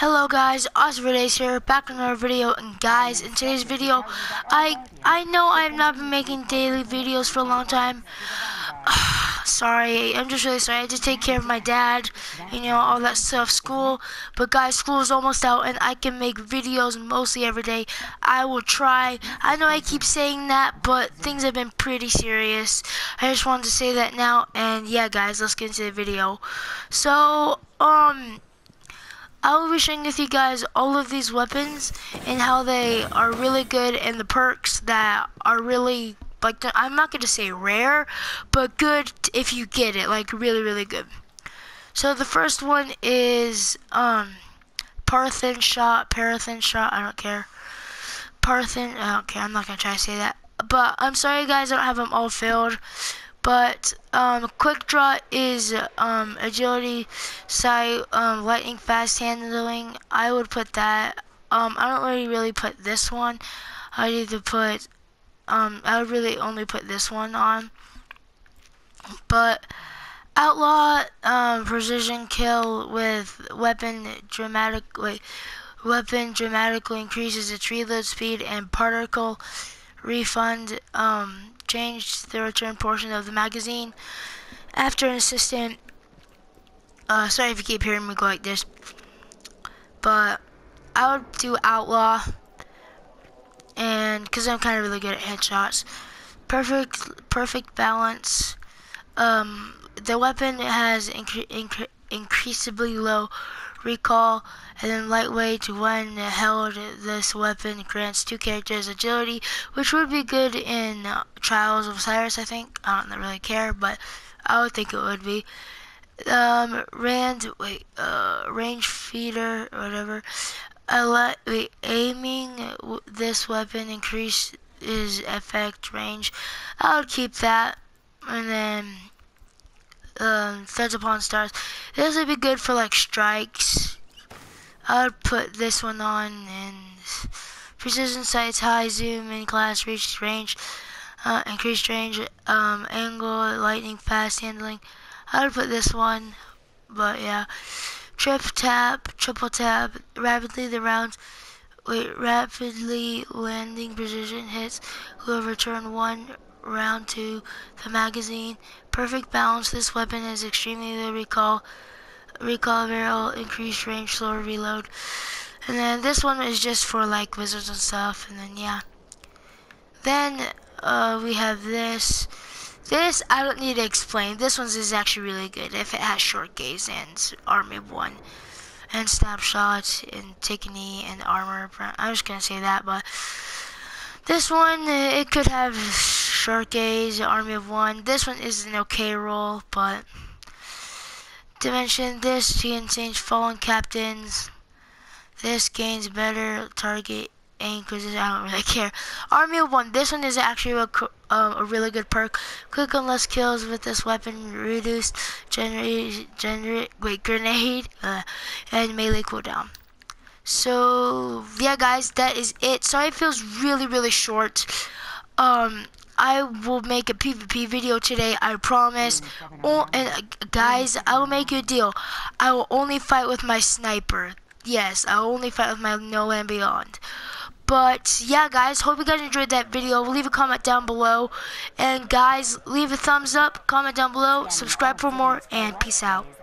Hello guys, Awsome4days here, back in another video, and guys, in today's video, I I know I have not been making daily videos for a long time. sorry, I'm just really sorry. I had to take care of my dad, you know, all that stuff, school. But guys, school is almost out, and I can make videos mostly every day. I will try. I know I keep saying that, but things have been pretty serious. I just wanted to say that now, and yeah, guys, let's get into the video. So, um I will be sharing with you guys all of these weapons and how they are really good and the perks that are really like I'm not gonna say rare, but good if you get it, like really really good. So the first one is um Parthen shot, Parathin shot, I don't care. Parthen, care, I'm not gonna try to say that. But I'm sorry guys, I don't have them all filled. But um, quick draw is um, agility, sight, um, lightning fast handling. I would put that. Um, I don't really really put this one. I'd either put. Um, I would really only put this one on. But outlaw um, precision kill with weapon dramatically. weapon dramatically increases its reload speed and particle refund um, changed the return portion of the magazine after an assistant. Uh, sorry if you keep hearing me go like this, but I would do outlaw, and because I'm kind of really good at headshots, perfect perfect balance. Um, the weapon has incre incre increasingly low recall, and then lightweight when held this weapon grants two characters agility, which would be good in uh, Trials of Osiris, I think. I don't really care, but I would think it would be. Um, Rand, wait, uh, range feeder, whatever. Uh, wait, aiming this weapon increases effect range. I would keep that, and then um, Treads Upon Stars. This would be good for like strikes. I would put this one on and precision sights, high zoom, in class, reach range, uh, increased range, um, angle, lightning, fast handling. I would put this one, but yeah. Trip tap, triple tap, rapidly the rounds, wait, rapidly landing precision hits Whoever turn one round to the magazine. Perfect balance. This weapon is extremely low recall. Recall barrel, increased range, slower reload. And then this one is just for like wizards and stuff. And then yeah. Then uh, we have this. This I don't need to explain. This one is actually really good if it has short gaze and army one. And snapshot and Tikni and armor. I'm just gonna say that, but this one it could have Short Gaze, Army of One. This one is an okay roll, but Dimension, this you can change Fallen Captains. This gains better target because I don't really care. Army of One, this one is actually a, uh, a really good perk. Quick on less kills with this weapon, reduced generate, generate, wait, grenade, uh, and melee cooldown. So, yeah guys, that is it. Sorry it feels really, really short. Um, I will make a PvP video today, I promise. Oh, and uh, guys, I will make you a deal. I will only fight with my sniper. Yes, I will only fight with my No Land Beyond. But yeah, guys, hope you guys enjoyed that video. Leave a comment down below. And guys, leave a thumbs up, comment down below, subscribe for more, and peace out.